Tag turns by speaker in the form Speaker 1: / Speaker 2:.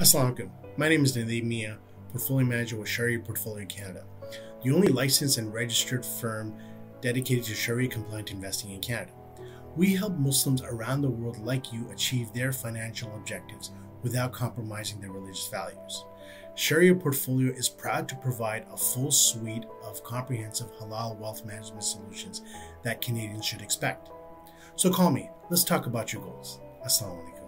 Speaker 1: Assalamu alaikum. My name is Nadeem Mia, Portfolio Manager with Sharia Portfolio Canada, the only licensed and registered firm dedicated to Sharia compliant investing in Canada. We help Muslims around the world like you achieve their financial objectives without compromising their religious values. Sharia Portfolio is proud to provide a full suite of comprehensive halal wealth management solutions that Canadians should expect. So call me. Let's talk about your goals. Assalamu alaikum.